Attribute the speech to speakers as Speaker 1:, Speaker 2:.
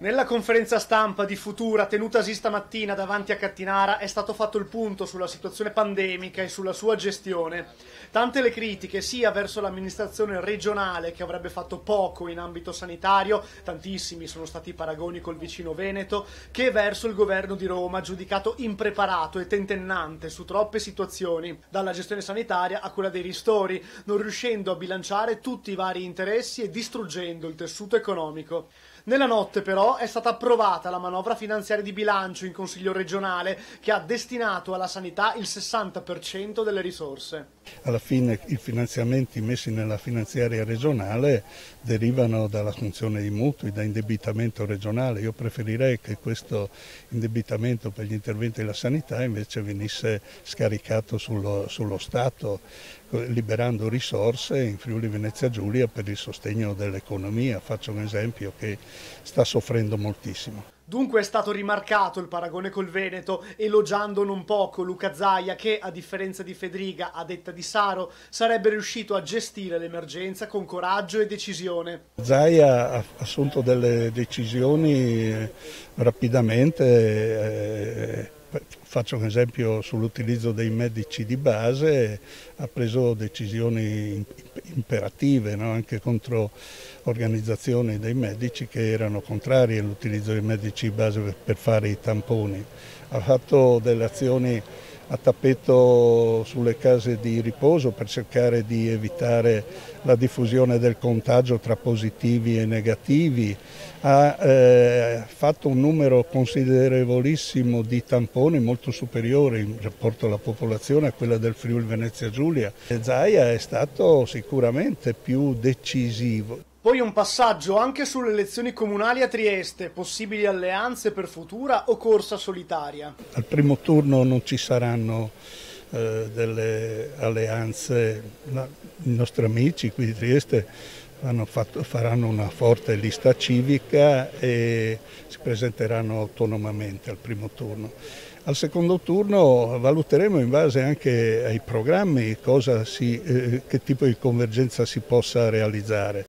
Speaker 1: Nella conferenza stampa di Futura tenutasi stamattina davanti a Cattinara è stato fatto il punto sulla situazione pandemica e sulla sua gestione. Tante le critiche sia verso l'amministrazione regionale che avrebbe fatto poco in ambito sanitario, tantissimi sono stati i paragoni col vicino Veneto, che verso il governo di Roma giudicato impreparato e tentennante su troppe situazioni, dalla gestione sanitaria a quella dei ristori, non riuscendo a bilanciare tutti i vari interessi e distruggendo il tessuto economico. Nella notte però è stata approvata la manovra finanziaria di bilancio in Consiglio regionale che ha destinato alla sanità il 60% delle risorse.
Speaker 2: Alla fine i finanziamenti messi nella finanziaria regionale derivano dalla funzione di mutui, da indebitamento regionale. Io preferirei che questo indebitamento per gli interventi della sanità invece venisse scaricato sullo, sullo Stato, liberando risorse in Friuli Venezia Giulia per il sostegno dell'economia. Faccio un esempio che sta soffrendo moltissimo.
Speaker 1: Dunque è stato rimarcato il paragone col Veneto, elogiando non poco Luca Zaia che, a differenza di Federica, a detta di Saro, sarebbe riuscito a gestire l'emergenza con coraggio e decisione.
Speaker 2: Zaia ha assunto delle decisioni eh, rapidamente. Eh, Faccio un esempio sull'utilizzo dei medici di base, ha preso decisioni imperative no? anche contro organizzazioni dei medici che erano contrarie all'utilizzo dei medici di base per fare i tamponi. Ha fatto delle azioni a tappeto sulle case di riposo per cercare di evitare la diffusione del contagio tra positivi e negativi, ha eh, fatto un numero considerevolissimo di tamponi molto superiore in rapporto alla popolazione a quella del Friuli Venezia Giulia. Zaia è stato sicuramente più decisivo.
Speaker 1: Poi un passaggio anche sulle elezioni comunali a Trieste, possibili alleanze per futura o corsa solitaria?
Speaker 2: Al primo turno non ci saranno eh, delle alleanze, La, i nostri amici qui di Trieste fatto, faranno una forte lista civica e si presenteranno autonomamente al primo turno. Al secondo turno valuteremo in base anche ai programmi si, eh, che tipo di convergenza si possa realizzare.